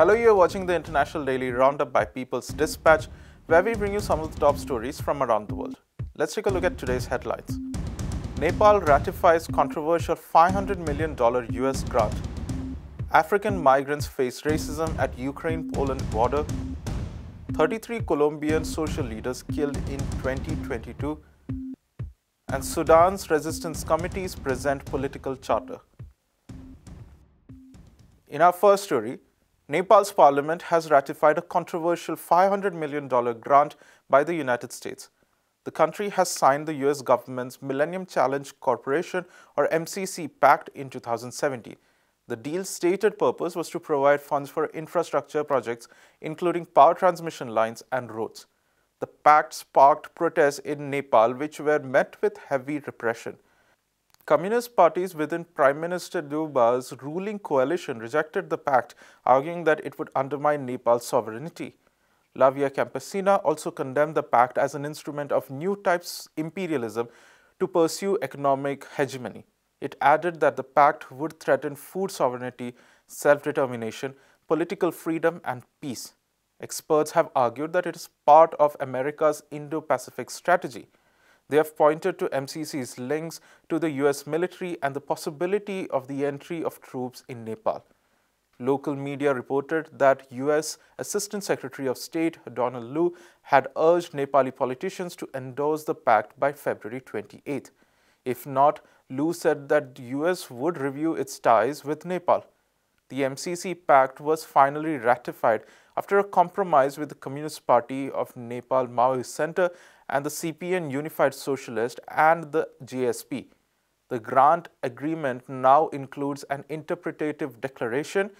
Hello, you're watching the International Daily Roundup by People's Dispatch, where we bring you some of the top stories from around the world. Let's take a look at today's headlines. Nepal ratifies controversial $500 million US grant. African migrants face racism at Ukraine-Poland border. 33 Colombian social leaders killed in 2022. And Sudan's resistance committees present political charter. In our first story, Nepal's parliament has ratified a controversial $500 million grant by the United States. The country has signed the US government's Millennium Challenge Corporation or MCC Pact in 2017. The deal's stated purpose was to provide funds for infrastructure projects, including power transmission lines and roads. The pact sparked protests in Nepal, which were met with heavy repression. Communist parties within Prime Minister Deuba's ruling coalition rejected the pact, arguing that it would undermine Nepal's sovereignty. La Via Campesina also condemned the pact as an instrument of new types imperialism to pursue economic hegemony. It added that the pact would threaten food sovereignty, self-determination, political freedom and peace. Experts have argued that it is part of America's Indo-Pacific strategy. They have pointed to MCC's links to the US military and the possibility of the entry of troops in Nepal. Local media reported that US Assistant Secretary of State Donald Lu had urged Nepali politicians to endorse the pact by February 28. If not, Lu said that the US would review its ties with Nepal. The MCC pact was finally ratified after a compromise with the Communist Party of Nepal Maoist Center and the CPN Unified Socialist and the JSP. The grant agreement now includes an interpretative declaration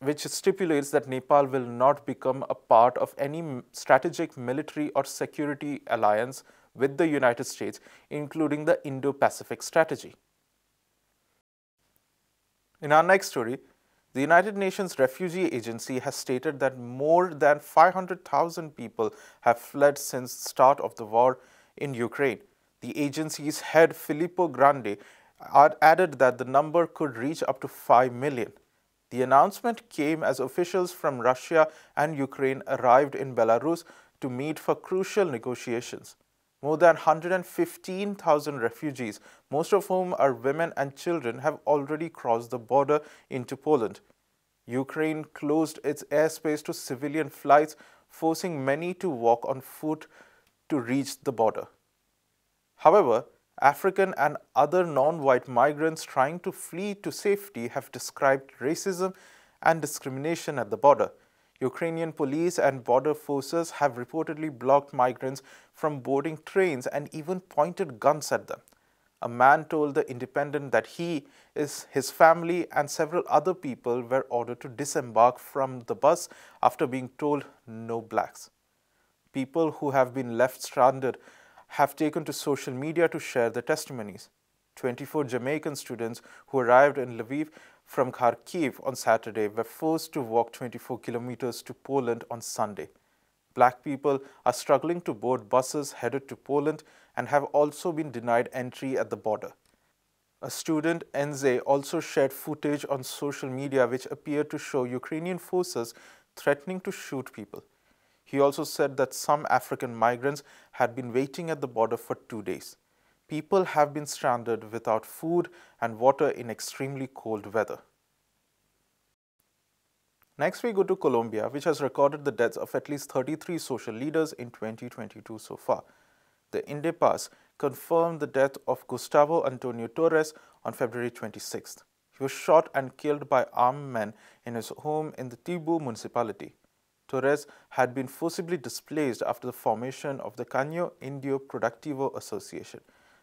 which stipulates that Nepal will not become a part of any strategic military or security alliance with the United States, including the Indo-Pacific strategy. In our next story, the United Nations Refugee Agency has stated that more than 500,000 people have fled since the start of the war in Ukraine. The agency's head, Filippo Grandi, added that the number could reach up to 5 million. The announcement came as officials from Russia and Ukraine arrived in Belarus to meet for crucial negotiations. More than 115,000 refugees, most of whom are women and children, have already crossed the border into Poland. Ukraine closed its airspace to civilian flights, forcing many to walk on foot to reach the border. However, African and other non-white migrants trying to flee to safety have described racism and discrimination at the border. Ukrainian police and border forces have reportedly blocked migrants from boarding trains and even pointed guns at them. A man told The Independent that he, is, his family and several other people were ordered to disembark from the bus after being told no blacks. People who have been left stranded have taken to social media to share their testimonies. 24 Jamaican students who arrived in Lviv from Kharkiv on Saturday were forced to walk 24 kilometers to Poland on Sunday. Black people are struggling to board buses headed to Poland and have also been denied entry at the border. A student, Enze, also shared footage on social media which appeared to show Ukrainian forces threatening to shoot people. He also said that some African migrants had been waiting at the border for two days people have been stranded without food and water in extremely cold weather. Next, we go to Colombia, which has recorded the deaths of at least 33 social leaders in 2022 so far. The Indepaz confirmed the death of Gustavo Antonio Torres on February 26th. He was shot and killed by armed men in his home in the Tibu municipality. Torres had been forcibly displaced after the formation of the Caño Indio Productivo Association.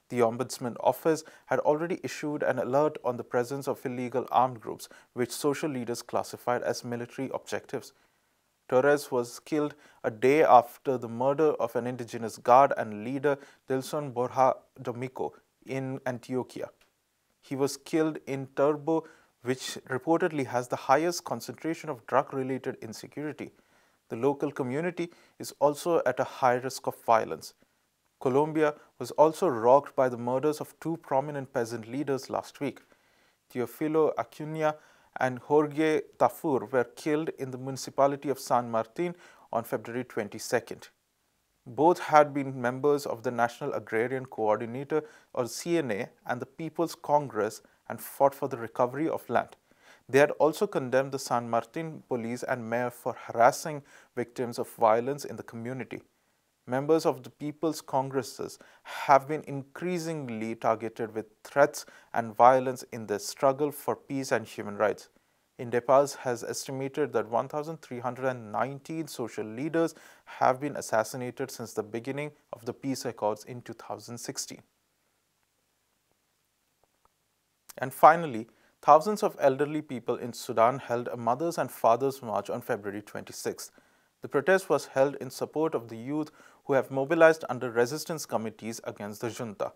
The Ombudsman Office had already issued an alert on the presence of illegal armed groups, which social leaders classified as military objectives. Torres was killed a day after the murder of an indigenous guard and leader, Dilson Borja Domico, in Antioquia. He was killed in Turbo, which reportedly has the highest concentration of drug-related insecurity. The local community is also at a high risk of violence. Colombia was also rocked by the murders of two prominent peasant leaders last week. Teofilo Acuna and Jorge Tafur were killed in the municipality of San Martin on February 22nd. Both had been members of the National Agrarian Coordinator or CNA and the People's Congress and fought for the recovery of land. They had also condemned the San Martin police and mayor for harassing victims of violence in the community. Members of the People's Congresses have been increasingly targeted with threats and violence in their struggle for peace and human rights. Indepaz has estimated that 1,319 social leaders have been assassinated since the beginning of the peace accords in 2016. And finally, thousands of elderly people in Sudan held a Mothers and Fathers March on February 26. The protest was held in support of the youth who have mobilized under resistance committees against the junta.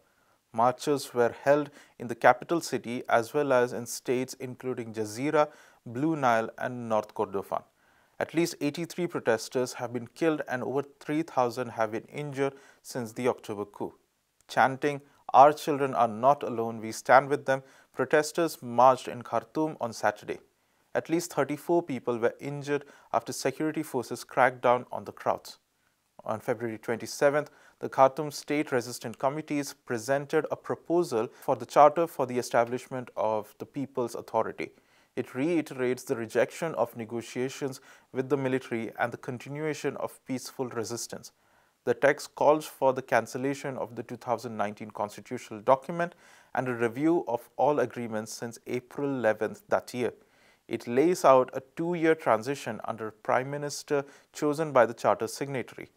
Marches were held in the capital city as well as in states including Jazeera, Blue Nile and North Kordofan. At least 83 protesters have been killed and over 3,000 have been injured since the October coup. Chanting, Our children are not alone, we stand with them, protesters marched in Khartoum on Saturday. At least 34 people were injured after security forces cracked down on the crowds. On February 27th, the Khartoum State Resistance Committees presented a proposal for the Charter for the Establishment of the People's Authority. It reiterates the rejection of negotiations with the military and the continuation of peaceful resistance. The text calls for the cancellation of the 2019 constitutional document and a review of all agreements since April 11th that year. It lays out a two-year transition under a Prime Minister chosen by the Charter signatory.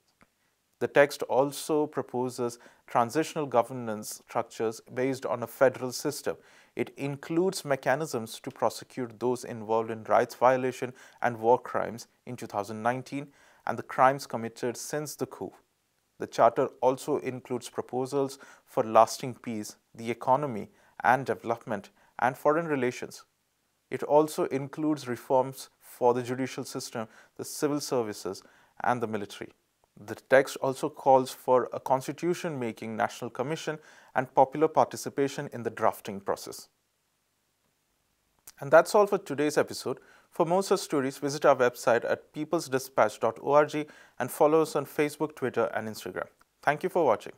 The text also proposes transitional governance structures based on a federal system. It includes mechanisms to prosecute those involved in rights violation and war crimes in 2019 and the crimes committed since the coup. The Charter also includes proposals for lasting peace, the economy and development, and foreign relations. It also includes reforms for the judicial system, the civil services, and the military. The text also calls for a constitution-making national commission and popular participation in the drafting process. And that's all for today's episode. For more such stories, visit our website at peoplesdispatch.org and follow us on Facebook, Twitter, and Instagram. Thank you for watching.